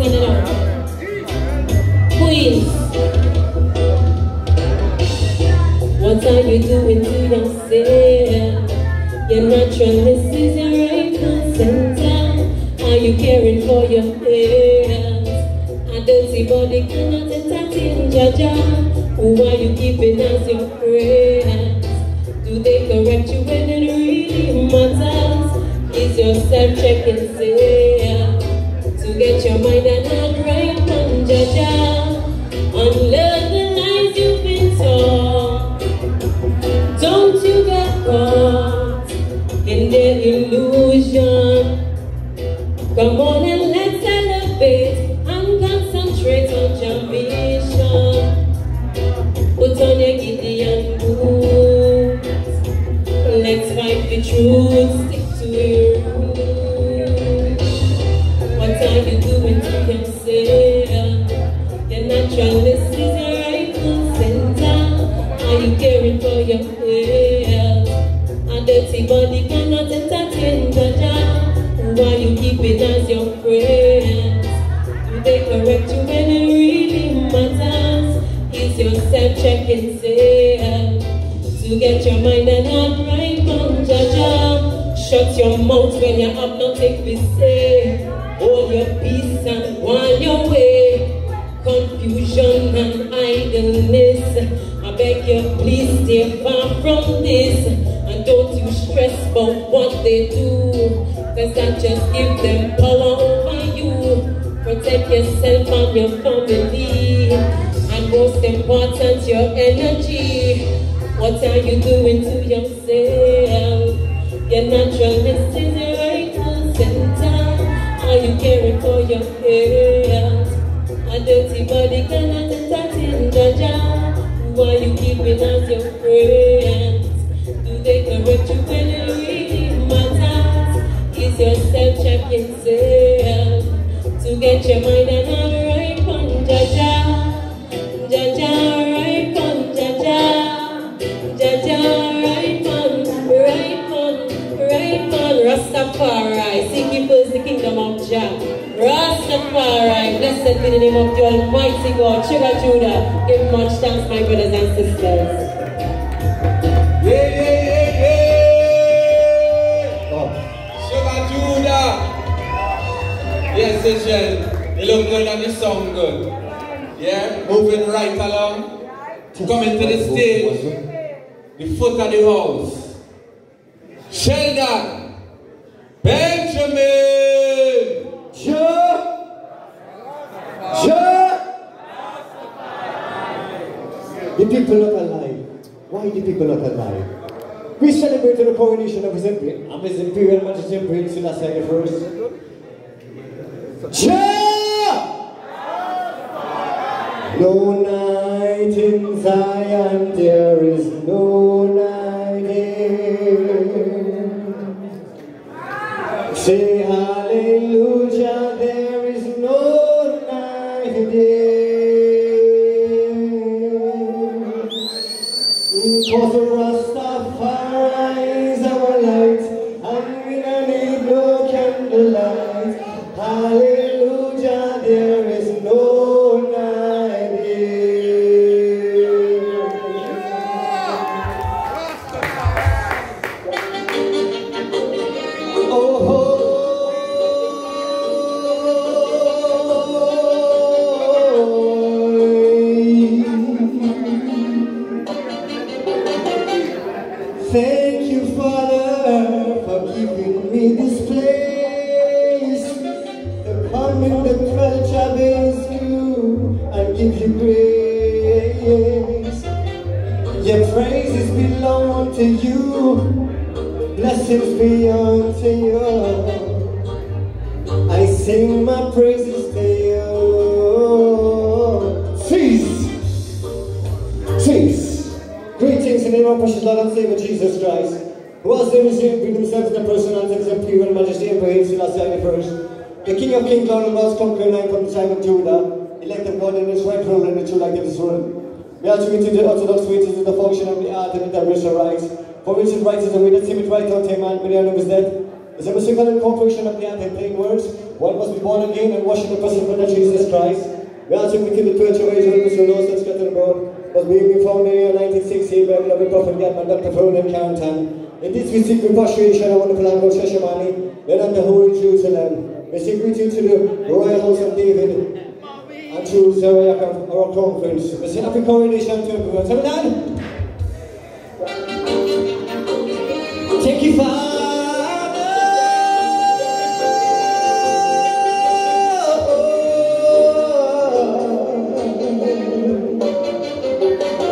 It up. Queens. What are you doing to yourself? Your naturalness is your center. Are you caring for your health? A dirty body cannot entertain Jah Jah. Who are you keeping as your friends? Do they correct you when it really matters? Is your self-checking self to get your mind and heart right the truth, stick to roots. What are you doing to yourself? Your naturalness is your rightful center. Are you caring for your health? A dirty body cannot entertain Jah Jah. Who are you keeping as your friends? Do they correct you when it really matters? Is your self-checking self uh, to get your mind and heart right? Shut your mouth when you have nothing to say. Hold your peace and on your way. Confusion and idleness. I beg you, please stay far from this. And don't you stress about what they do. Cause that just give them power over you. Protect yourself and your family. And most important, your energy. What are you doing to yourself? Your naturalness is your rightful center. Are you caring for your health? A dirty body cannot entertain Jah Jah. Who are you keeping as your friends? Do they correct you when it really matters? Is your self-checking self to get your mind and Rastafari, blessed be the name of the Almighty God. Sugar Judah, give much thanks, my brothers and sisters. Yeah, yeah, yeah, yeah. Sugar Judah. Yes, Session. You look good and you sound good. Yeah, moving right along. Coming to the stage. The foot of the house. Sheldon. Benjamin. Je, je. The people not alive. We celebrate the coronation of His Imperial, His Imperial Majesty Emperor Selassie the First. No night in Zion, there is no night. Say hallelujah, Hallelujah, and praise. Your praises belong to you. Blessings be unto you. I sing my praises to you. Cease. Cease. Greetings in the name of precious Lord and Savior Jesus Christ, who has demonstrated bring himself in the person and exemplary majesty and praise Selassie the first. The King of Kings, Lord of Lords, conquering lion from the tribe of Judah, elected one in his right throne and the true his throne. We attribute the Orthodox wages to the function of the art and the racial rights. For Richard writes the way that Timid right on time man, when was dead. It's a musical incorporation of the art in plain words. One must be born again and washed in the person of Jesus Christ. We attribute the 12 ways of Mr. Lawson scattered abroad. Was being found in the year 1968 by beloved Prophet Gatman, Dr. Ferdinand Carrington. In this we seek repatriation of wonderful land of Shashamane, then at the Holy Jerusalem. We seek greeting to the Royal House of David, choose our, our crown prince. We say happy coronation to everyone. So done. Thank you, Father.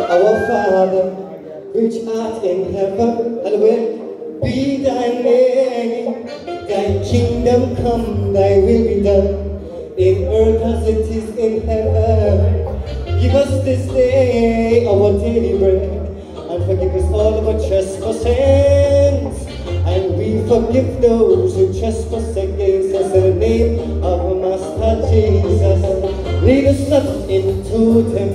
Our Father, which art in heaven, hallowed be thy name. Thy kingdom come, thy will in earth as it is in heaven. Give us this day our daily bread, and forgive us all of our trespasses. And we forgive those who trespass against us in the name of our Master Jesus. Lead us not into temptation,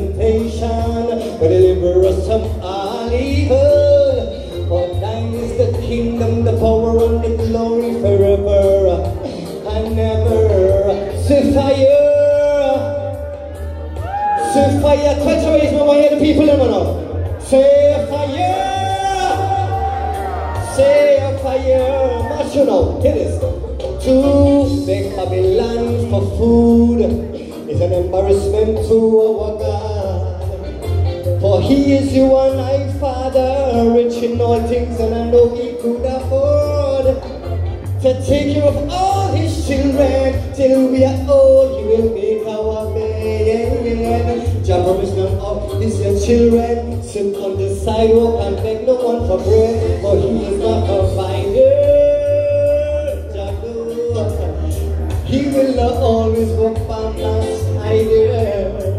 Say fire! Say fire! March you now, hear this. To make Babylon for food is an embarrassment to our God. For he is your one-eyed father, rich in all things, and I know he could afford to take care of all his children till we are old. He will make our bed. Jah promised none of his your children sit on the sidewalk and beg no one for bread, for he is not a provider. Jah know he will not always walk by my side.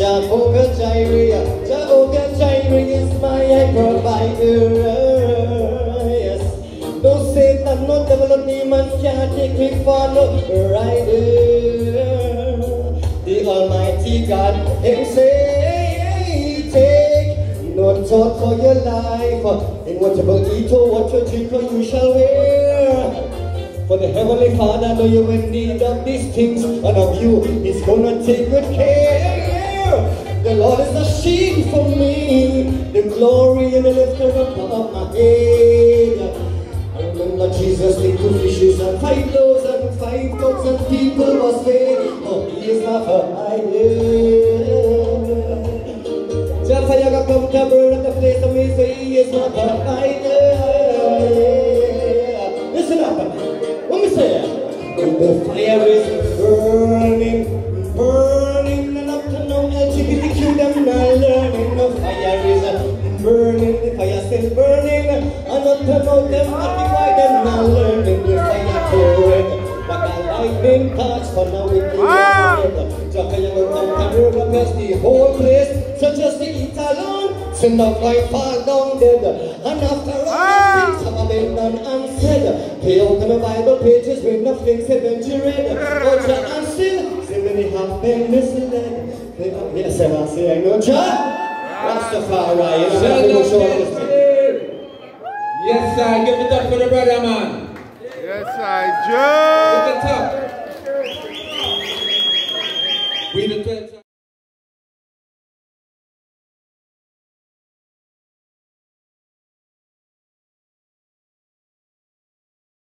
Jehovah Jireh, Jehovah Jireh is my provider. Yes. No Satan, no devil, no demon can take me for no rider. The Almighty God, Him say, take no thought for your life. In whatever eat or what you drink or you shall wear. For the Heavenly Father know you in need of these things, and of you He's gonna take good care. The Lord is a shield for me, the glory and the lifter up of my head. Jesus did two fishes and five loaves and five thousand people was fed. Oh, He is my provider. Just I got come to burn at the place of me, so He is. Listen up. What me say? The fire is burning, burning, lightning for now it is Jacka will come and burn up the whole place, so just to eat alone. Sin of life fall down dead, and after all things have been done and said. They open the Bible pages with nothing said when you read. Oh, Jah and still, say many have been misled. They are, yes, oh, I say, I know Jah. Rastafari, you know, people show us. Yes, sir. Give it up for the brother, man. Yes, I Give it up.